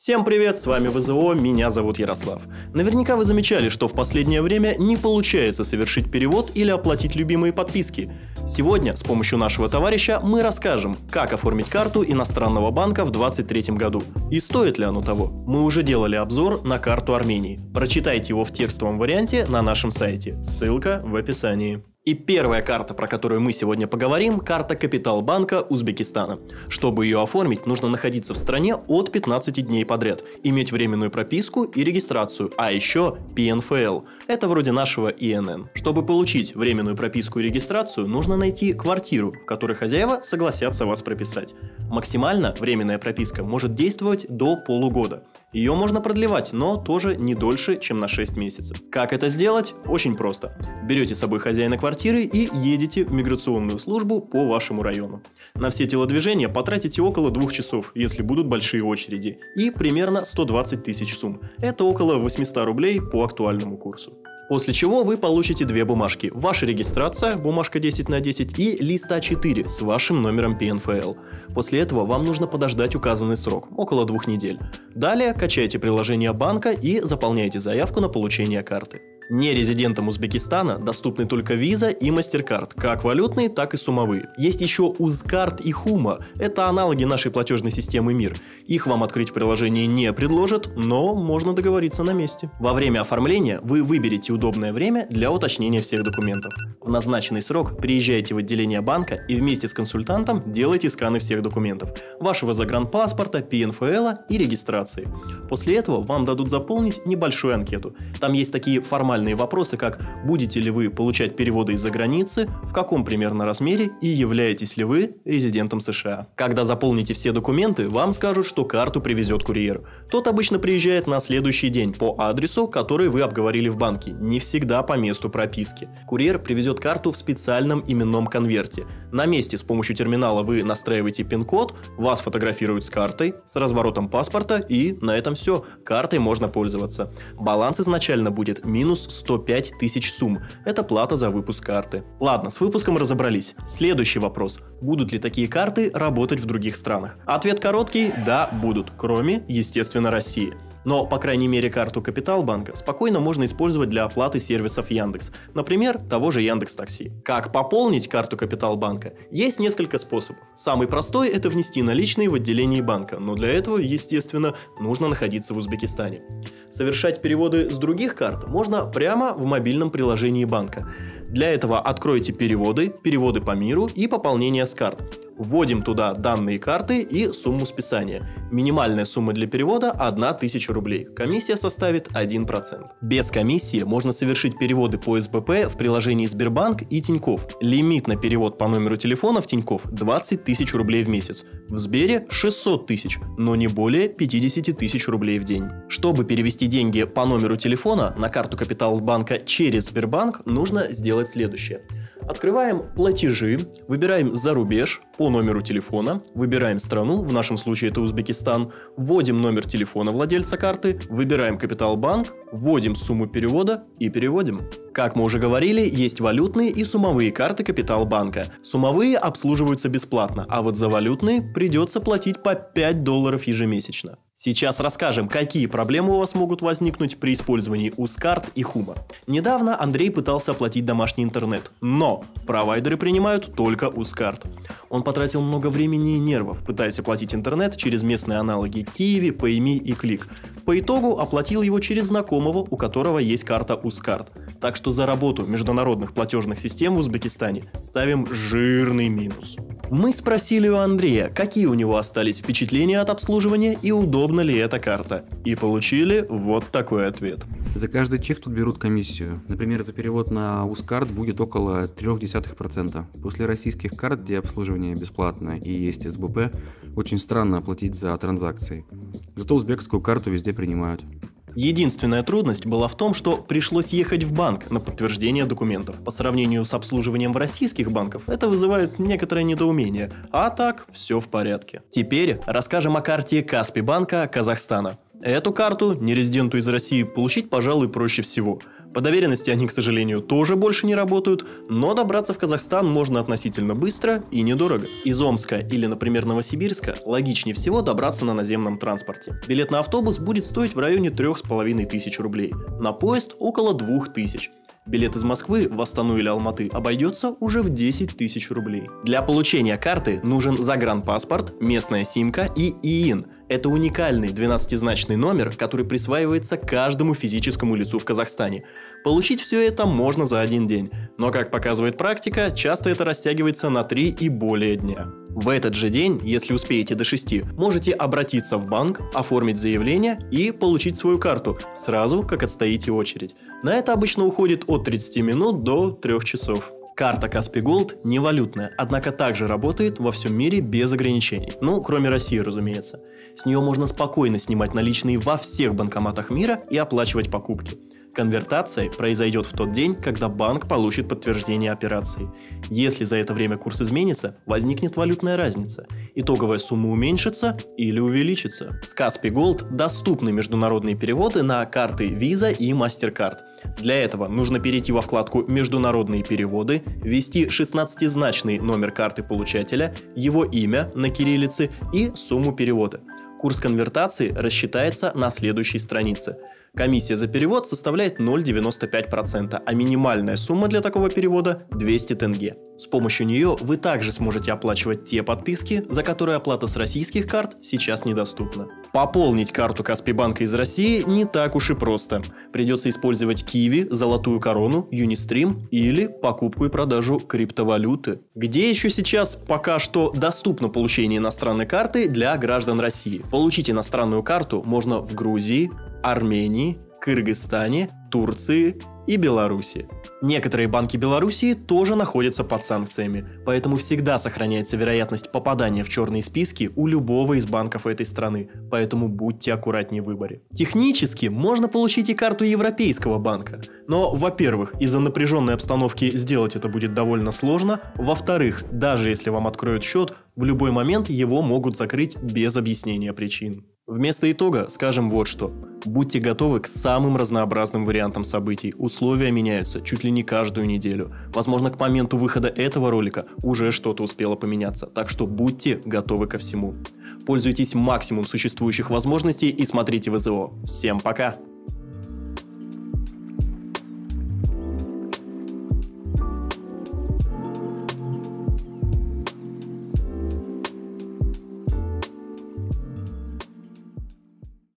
Всем привет, с вами ВЗО, меня зовут Ярослав. Наверняка вы замечали, что в последнее время не получается совершить перевод или оплатить любимые подписки. Сегодня с помощью нашего товарища мы расскажем, как оформить карту иностранного банка в 2023 году. И стоит ли оно того? Мы уже делали обзор на карту Армении. Прочитайте его в текстовом варианте на нашем сайте. Ссылка в описании. И первая карта, про которую мы сегодня поговорим, карта Капиталбанка Узбекистана. Чтобы ее оформить, нужно находиться в стране от 15 дней подряд, иметь временную прописку и регистрацию, а еще PNFL. Это вроде нашего ИНН. Чтобы получить временную прописку и регистрацию, нужно найти квартиру, в которой хозяева согласятся вас прописать. Максимально временная прописка может действовать до полугода. Ее можно продлевать, но тоже не дольше, чем на 6 месяцев. Как это сделать? Очень просто. Берете с собой хозяина квартиры и едете в миграционную службу по вашему району. На все телодвижения потратите около двух часов, если будут большие очереди, и примерно 120 тысяч сумм. Это около 800 рублей по актуальному курсу. После чего вы получите две бумажки. Ваша регистрация, бумажка 10 на 10, и лист А4 с вашим номером PNFL. После этого вам нужно подождать указанный срок, около двух недель. Далее качайте приложение банка и заполняйте заявку на получение карты. Нерезидентам Узбекистана доступны только Visa и MasterCard, как валютные, так и суммовые. Есть еще Узкарт и Хума, это аналоги нашей платежной системы МИР. Их вам открыть в приложении не предложат, но можно договориться на месте. Во время оформления вы выберете удобное время для уточнения всех документов. В назначенный срок приезжаете в отделение банка и вместе с консультантом делаете сканы всех документов. Вашего загранпаспорта, PNFL и регистрации. После этого вам дадут заполнить небольшую анкету. Там есть такие формальные формальные вопросы, как будете ли вы получать переводы из-за границы, в каком примерно размере и являетесь ли вы резидентом США. Когда заполните все документы, вам скажут, что карту привезет курьер. Тот обычно приезжает на следующий день по адресу, который вы обговорили в банке, не всегда по месту прописки. Курьер привезет карту в специальном именном конверте. На месте с помощью терминала вы настраиваете пин-код, вас фотографируют с картой, с разворотом паспорта и на этом все. Картой можно пользоваться. Баланс изначально будет минус 105 тысяч сумм. Это плата за выпуск карты. Ладно, с выпуском разобрались. Следующий вопрос. Будут ли такие карты работать в других странах? Ответ короткий – да, будут. Кроме, естественно, России. Но, по крайней мере, карту Капиталбанка спокойно можно использовать для оплаты сервисов Яндекс, например, того же Яндекс Такси. Как пополнить карту Капиталбанка? Есть несколько способов. Самый простой – это внести наличные в отделении банка, но для этого, естественно, нужно находиться в Узбекистане. Совершать переводы с других карт можно прямо в мобильном приложении банка. Для этого откройте переводы, переводы по миру и пополнение с карт. Вводим туда данные карты и сумму списания. Минимальная сумма для перевода 1000 рублей. Комиссия составит 1%. Без комиссии можно совершить переводы по СБП в приложении Сбербанк и Тиньков. Лимит на перевод по номеру телефона в Тиньков 20 тысяч рублей в месяц. В Сбере 600 тысяч, но не более 50 тысяч рублей в день. Чтобы перевести деньги по номеру телефона на карту Капиталбанка через Сбербанк, нужно сделать следующее. Открываем платежи, выбираем за рубеж по номеру телефона, выбираем страну, в нашем случае это Узбекистан, вводим номер телефона владельца карты, выбираем Капитал Банк, вводим сумму перевода и переводим. Как мы уже говорили, есть валютные и суммовые карты Капитал Банка. Суммовые обслуживаются бесплатно, а вот за валютные придется платить по 5 долларов ежемесячно. Сейчас расскажем, какие проблемы у вас могут возникнуть при использовании Ускарт и Хума. Недавно Андрей пытался оплатить домашний интернет, но провайдеры принимают только Ускарт. Он потратил много времени и нервов, пытаясь оплатить интернет через местные аналоги Киеви, Payme и Клик. По итогу оплатил его через знакомого, у которого есть карта Ускарт. Так что за работу международных платежных систем в Узбекистане ставим жирный минус. Мы спросили у Андрея, какие у него остались впечатления от обслуживания и удобна ли эта карта. И получили вот такой ответ. За каждый чек тут берут комиссию. Например, за перевод на УСКарт будет около 0,3%. После российских карт, где обслуживание бесплатно и есть СБП, очень странно оплатить за транзакции. Зато узбекскую карту везде принимают. Единственная трудность была в том, что пришлось ехать в банк на подтверждение документов. По сравнению с обслуживанием в российских банках, это вызывает некоторое недоумение. А так, все в порядке. Теперь расскажем о карте Каспи банка Казахстана. Эту карту нерезиденту из России получить, пожалуй, проще всего. По доверенности они, к сожалению, тоже больше не работают, но добраться в Казахстан можно относительно быстро и недорого. Из Омска или, например, Новосибирска логичнее всего добраться на наземном транспорте. Билет на автобус будет стоить в районе 3500 рублей, на поезд около 2000. Билет из Москвы в Астану или Алматы обойдется уже в 10 тысяч рублей. Для получения карты нужен загранпаспорт, местная симка и ИИН. Это уникальный 12-значный номер, который присваивается каждому физическому лицу в Казахстане. Получить все это можно за один день, но, как показывает практика, часто это растягивается на 3 и более дня. В этот же день, если успеете до 6, можете обратиться в банк, оформить заявление и получить свою карту, сразу как отстоите очередь. На это обычно уходит от 30 минут до 3 часов. Карта Каспи Голд не валютная, однако также работает во всем мире без ограничений. Ну, кроме России, разумеется. С нее можно спокойно снимать наличные во всех банкоматах мира и оплачивать покупки. Конвертация произойдет в тот день, когда банк получит подтверждение операции. Если за это время курс изменится, возникнет валютная разница. Итоговая сумма уменьшится или увеличится. С Caspi Gold доступны международные переводы на карты Visa и MasterCard. Для этого нужно перейти во вкладку «Международные переводы», ввести 16-значный номер карты получателя, его имя на кириллице и сумму перевода. Курс конвертации рассчитается на следующей странице – Комиссия за перевод составляет 0,95%, а минимальная сумма для такого перевода 200 тенге. С помощью нее вы также сможете оплачивать те подписки, за которые оплата с российских карт сейчас недоступна. Пополнить карту Каспи банка из России не так уж и просто. Придется использовать Киви, Золотую Корону, Юнистрим или покупку и продажу криптовалюты. Где еще сейчас пока что доступно получение иностранной карты для граждан России? Получить иностранную карту можно в Грузии, Армении, Кыргызстане, Турции и Беларуси. Некоторые банки Белоруссии тоже находятся под санкциями, поэтому всегда сохраняется вероятность попадания в черные списки у любого из банков этой страны, поэтому будьте аккуратнее в выборе. Технически можно получить и карту Европейского банка, но, во-первых, из-за напряженной обстановки сделать это будет довольно сложно, во-вторых, даже если вам откроют счет, в любой момент его могут закрыть без объяснения причин. Вместо итога скажем вот что. Будьте готовы к самым разнообразным вариантам событий. Условия меняются чуть ли не каждую неделю. Возможно, к моменту выхода этого ролика уже что-то успело поменяться. Так что будьте готовы ко всему. Пользуйтесь максимум существующих возможностей и смотрите ВЗО. Всем пока!